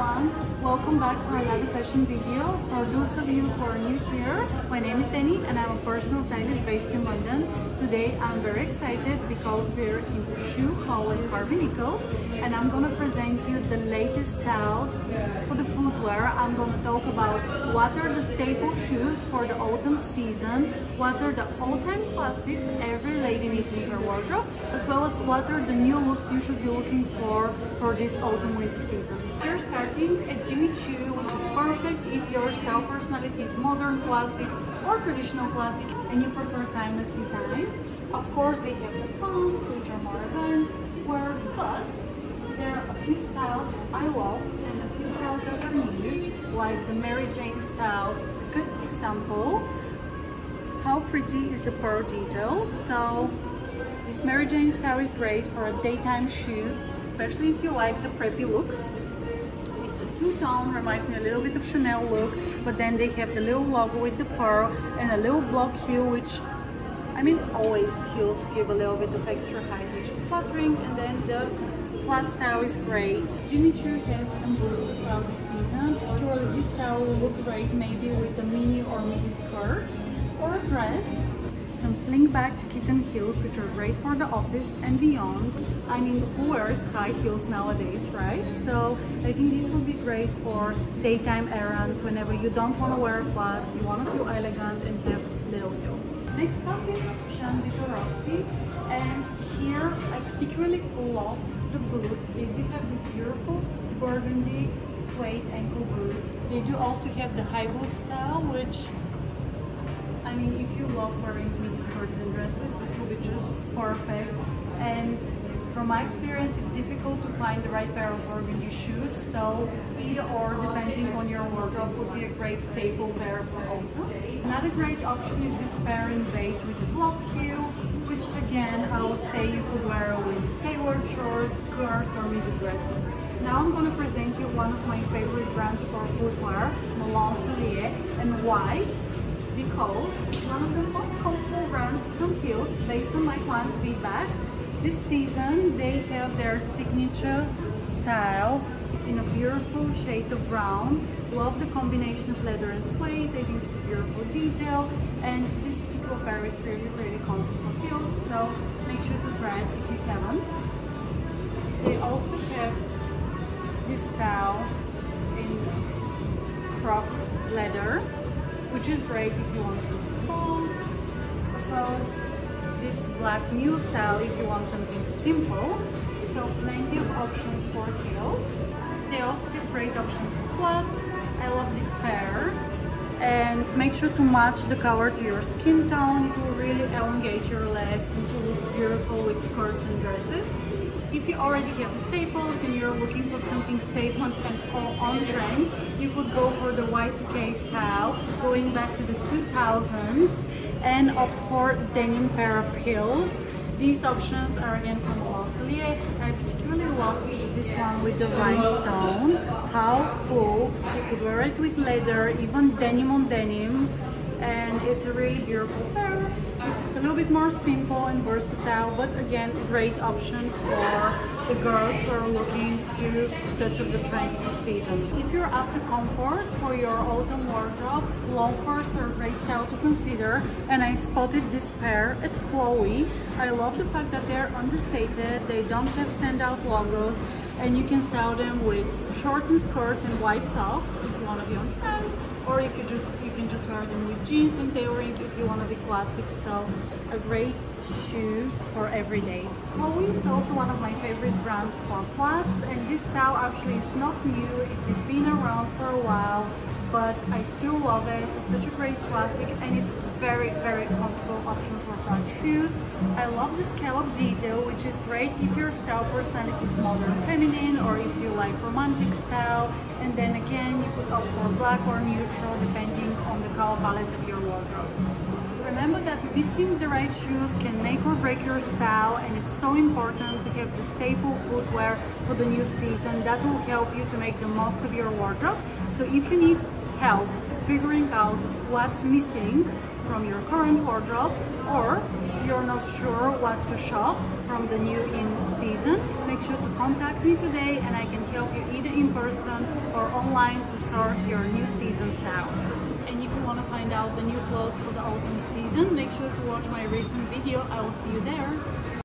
everyone, welcome back for another fashion video. For those of you who are new here, my name is Deni and I'm a personal stylist based in London. Today I'm very excited because we're in shoe hall with Harvey Nichols and I'm gonna present you the latest styles for the footwear. I'm gonna talk about what are the staple shoes for the autumn season, what are the all-time classics every lady needs in her wardrobe, as well as what are the new looks you should be looking for for this autumn winter season. We're starting at Jimmy Choo, which is perfect if your style personality is modern, classic, or traditional classic, and you prefer timeless designs. Of course, they have the pumps, which are more advanced wear, but there are a few styles I love and a few styles that are new, like the Mary Jane style is a good example. How pretty is the pearl detail? So this Mary Jane style is great for a daytime shoe, especially if you like the preppy looks. Two-tone, reminds me a little bit of Chanel look, but then they have the little logo with the pearl and a little block heel, which I mean always heels give a little bit of extra height, which is flattering, and then the flat style is great. Jimmy Choo has some boots as well this season, particularly this style will look great maybe with a mini or midi skirt or a dress some slingback kitten heels which are great for the office and beyond. I mean, who wears high heels nowadays, right? So I think these will be great for daytime errands whenever you don't want to wear flats, you want to feel elegant and have little heel. Next up is Gianvito Rossi and here I particularly love the boots. They do have this beautiful burgundy suede ankle boots. They do also have the high boot style which I mean, if you love wearing mini skirts and dresses, this will be just perfect. And from my experience, it's difficult to find the right pair of burgundy shoes. So either or, depending on your wardrobe, would be a great staple pair for autumn. Another great option is this pair in beige with a block heel, which again, I would say you could wear with tailored shorts, skirts, or midi dresses. Now I'm going to present you one of my favorite brands for footwear, Malone Soulier, and why? Because one of the most comfortable brands from heels based on my clients' feedback. This season they have their signature style in a beautiful shade of brown. Love the combination of leather and suede. They think it's beautiful detail and this particular pair is really really comfortable for so make sure to try it if you haven't. They also have this style in croc leather which is great if you want something as well this black new style if you want something simple. So plenty of options for heels. They also have great options for flats. I love this pair. And make sure to match the color to your skin tone. It will really elongate your legs and to look beautiful with skirts and dresses. If you already have the staples and you're looking for something statement and on trend, you could go Y2K style, going back to the 2000s and opt for denim pair of heels. These options are again from L'Occitane. I particularly love this one with the rhinestone. How cool! You could wear it with leather, even denim on denim and it's a really beautiful pair. A little bit more simple and versatile, but again, a great option for the girls who are looking to touch up the trends this season. If you're after comfort for your autumn wardrobe, loafers are a great style to consider, and I spotted this pair at Chloe. I love the fact that they're understated, they don't have standout logos, and you can style them with shorts and skirts and white socks if you want to be on trend or you just you can just wear them with jeans and tailoring if you want to be classic. So a great shoe for every day. Chloe is also one of my favorite brands for flats and this style actually is not new. It has been around for a while but I still love it. It's such a great classic and it's very very comfortable option for flat shoes. I love the scallop detail which is great if your style personality is modern feminine or if you like romantic style. And then again you could opt for black or neutral depending on the color palette of your wardrobe. Remember that missing the right shoes can make or break your style and it's so important to have the staple footwear for the new season that will help you to make the most of your wardrobe. So if you need help figuring out what's missing from your current wardrobe or you're not sure what to shop from the new in season, make sure to contact me today and I can help you either in person or online to source your new season style. And if you want to find out the new clothes for the autumn season, make sure to watch my recent video. I will see you there.